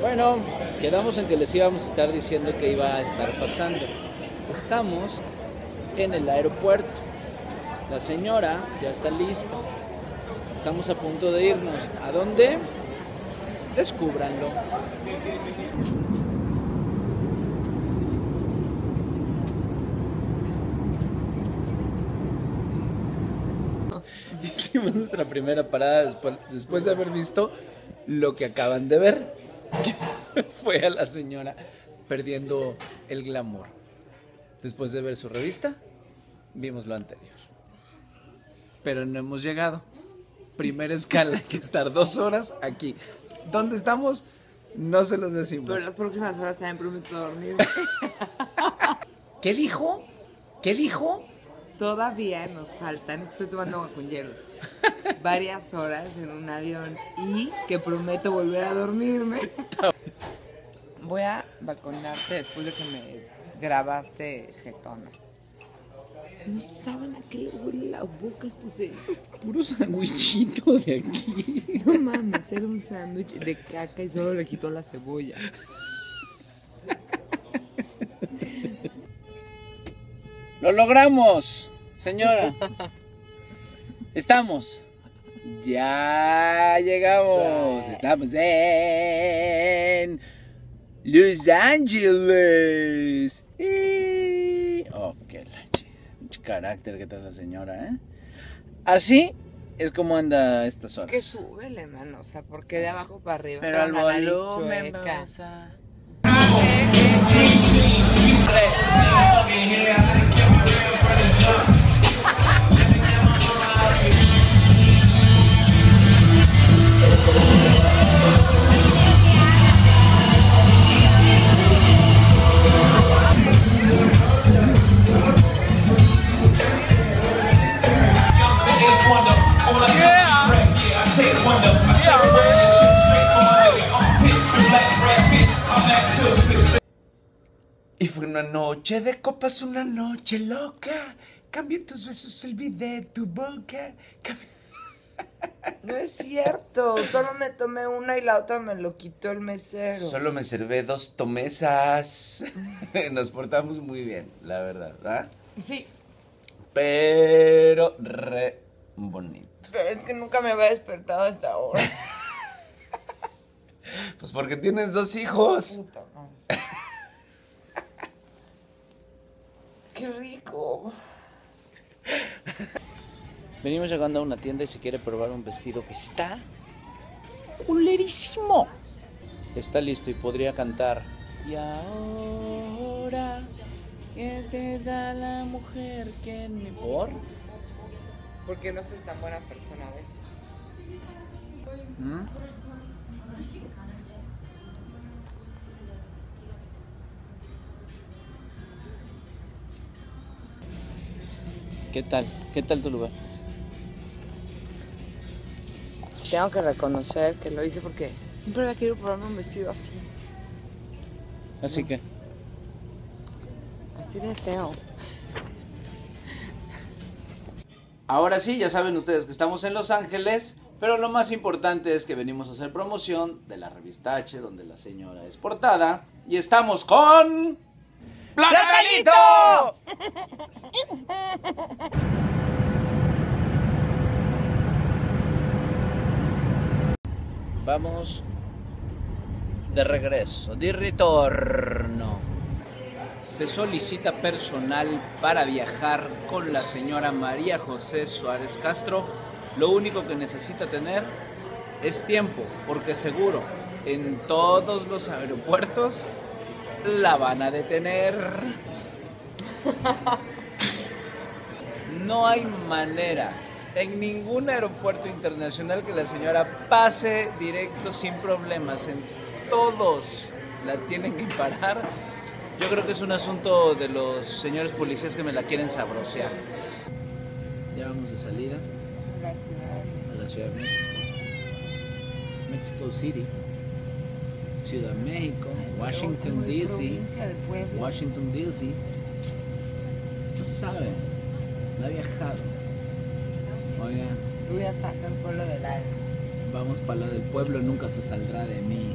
Bueno, quedamos en que les íbamos a estar diciendo que iba a estar pasando. Estamos en el aeropuerto. La señora ya está lista. Estamos a punto de irnos. ¿A dónde? Descúbranlo. Hicimos nuestra primera parada después de haber visto lo que acaban de ver. Fue a la señora perdiendo el glamour. Después de ver su revista, vimos lo anterior. Pero no hemos llegado. Primera escala, hay que estar dos horas aquí. ¿Dónde estamos? No se los decimos. Pero las próximas horas también prometo dormir. ¿Qué dijo? ¿Qué dijo? Todavía nos faltan, es que estoy tomando agua con hielos, varias horas en un avión y que prometo volver a dormirme. Voy a balconarte después de que me grabaste jetona. No saben a qué le huele la boca este señor. Puro sandwichito de aquí. No mames, era un sándwich de caca y solo le quitó la cebolla. Lo logramos, señora. Estamos. Ya llegamos. Estamos en Los Ángeles. Y... Oh, qué la ch- mucho carácter que trae la señora, ¿eh? Así es como anda a estas Es horas. que súbele, mano, o sea, porque de abajo para arriba. Pero al volumen, Y fue una noche de copas, una noche loca. Cambié tus besos, olvidé tu boca. Cambié- No es cierto, solo me tomé una y la otra me lo quitó el mesero. Solo me servé dos tomesas. Nos portamos muy bien, la verdad, ¿verdad? Sí, Pero re bonito. Pero es que nunca me había despertado hasta ahora. Pues porque tienes dos hijos. Puta. Qué rico. Venimos llegando a una tienda y se quiere probar un vestido que está culerísimo. Está listo y podría cantar. Y ahora, ¿qué te da la mujer que me por? Porque no soy tan buena persona a veces. ¿Mm? ¿Qué tal? ¿Qué tal tu lugar? Tengo que reconocer que lo hice porque siempre había querido probarme un vestido así. Así que, Así de feo. Ahora sí, ya saben ustedes que estamos en Los Ángeles, pero lo más importante es que venimos a hacer promoción de la revista H, donde la señora es portada, y estamos con... ¡Platanito! Vamos de regreso, de retorno. Se solicita personal para viajar con la señora María José Suárez Castro. Lo único que necesita tener es tiempo, porque seguro en todos los aeropuertos la van a detener. No hay manera en ningún aeropuerto internacional que la señora pase directo sin problemas. En todos la tienen que parar. Yo creo que es un asunto de los señores policías que me la quieren sabrosear. Ya vamos de salida a la Ciudad de México. Mexico City. Ciudad de México. Washington DC. Washington DC. No saben, no ha viajado. Oigan, Tú ya sabes el pueblo del alma. vamos para la del pueblo, nunca se saldrá de mí.